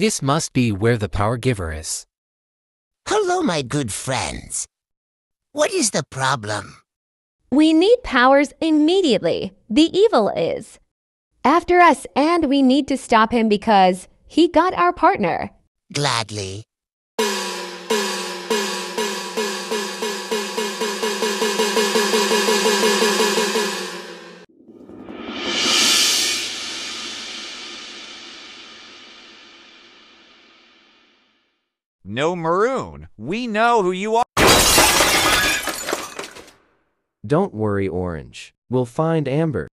This must be where the power giver is. Hello, my good friends. What is the problem? We need powers immediately. The evil is. After us, and we need to stop him because he got our partner. Gladly. No maroon. We know who you are. Don't worry, Orange. We'll find Amber.